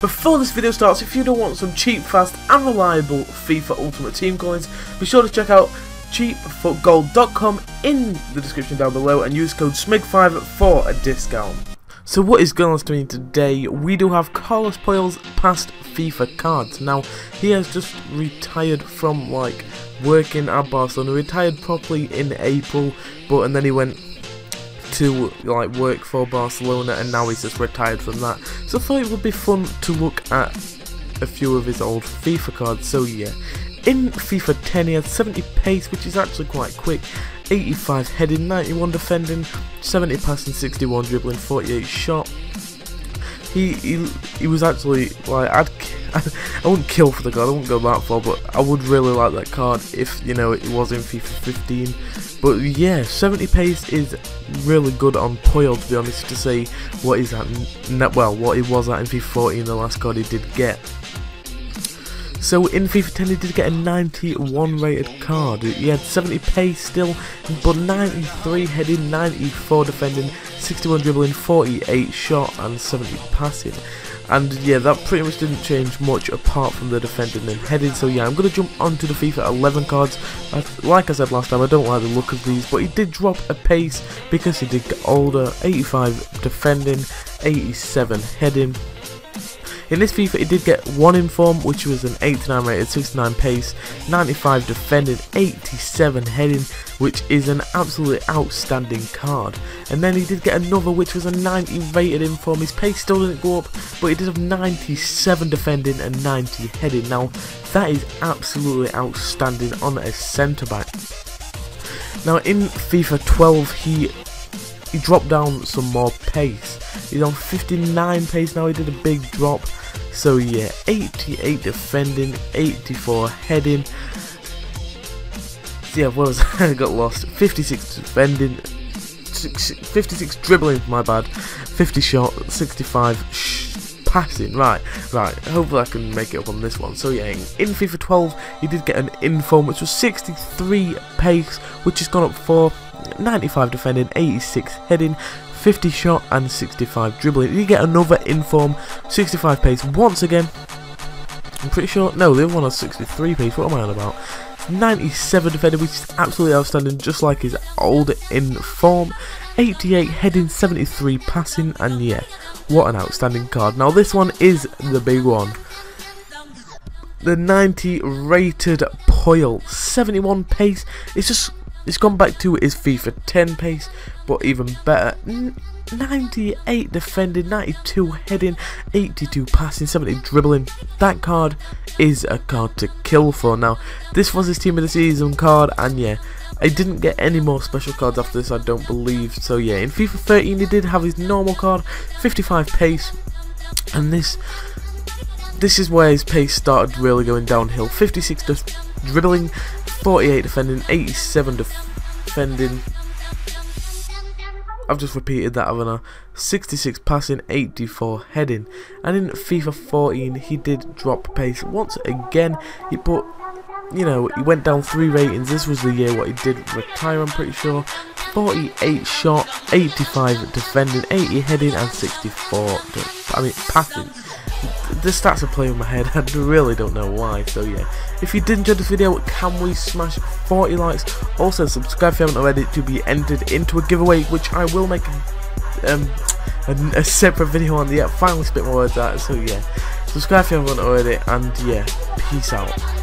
Before this video starts, if you don't want some cheap, fast and reliable FIFA Ultimate Team coins, be sure to check out cheapfootgold.com in the description down below and use code SMIG5 for a discount. So what is going on stream today? We do have Carlos Puyol's past FIFA cards. Now, he has just retired from like working at Barcelona, retired properly in April, but and then he went to like work for Barcelona and now he's just retired from that. So I thought it would be fun to look at a few of his old FIFA cards. So yeah, in FIFA 10 he had 70 pace which is actually quite quick, 85 heading, 91 defending, 70 passing, 61 dribbling, 48 shot. He, he, he was actually like I'd I wouldn't kill for the card, I wouldn't go that far, but I would really like that card if you know it was in FIFA 15. But yeah, 70 pace is really good on Puyol to be honest to say what is that well what he was at in FIFA 14 the last card he did get. So in FIFA 10 he did get a 91 rated card. He had 70 pace still, but 93 heading, 94 defending, 61 dribbling, 48 shot and 70 passing. And yeah, that pretty much didn't change much apart from the defending and heading. So yeah, I'm going to jump onto the FIFA 11 cards. like I said last time, I don't like the look of these, but he did drop a pace because he did get older. 85 defending, 87 heading, in this FIFA, it did get one inform, which was an 89 rated, 69 pace, 95 defending, 87 heading, which is an absolutely outstanding card. And then he did get another, which was a 90 rated inform. His pace still didn't go up, but he did have 97 defending and 90 heading. Now, that is absolutely outstanding on a centre back. Now, in FIFA 12, he he dropped down some more pace. He's on 59 pace now, he did a big drop. So yeah, 88 defending, 84 heading. Yeah, what was I got lost? 56 defending, 56 dribbling, my bad. 50 shot, 65 passing. Right, right. Hopefully I can make it up on this one. So yeah, in FIFA 12, he did get an inform, which was 63 pace, which has gone up for 95 defending, 86 heading, 50 shot and 65 dribbling. You get another inform, 65 pace once again. I'm pretty sure, no, the other one has 63 pace, what am I on about? 97 defending, which is absolutely outstanding, just like his old inform. 88 heading, 73 passing, and yeah, what an outstanding card. Now this one is the big one. The 90 rated Puyol, 71 pace. It's just it's gone back to its FIFA 10 pace, but even better. 98 defending, 92 heading, 82 passing, 70 dribbling. That card is a card to kill for. Now, this was his team of the season card, and yeah, I didn't get any more special cards after this, I don't believe. So yeah, in FIFA 13 he did have his normal card, 55 pace, and this this is where his pace started really going downhill. 56 dribbling, 48 defending, 87 defending. I've just repeated that, haven't I? 66 passing, 84 heading. And in FIFA 14, he did drop pace once again. He put, you know, he went down three ratings. This was the year what he did retire, I'm pretty sure. 48 shot, 85 defending, 80 heading, and 64. I mean, passing the stats are playing in my head, I really don't know why, so yeah. If you did enjoy this video, can we smash 40 likes? Also, subscribe if you haven't already to be entered into a giveaway, which I will make um, a, a separate video on. Yeah, finally spit my words out, so yeah. Subscribe if you haven't already, and yeah, peace out.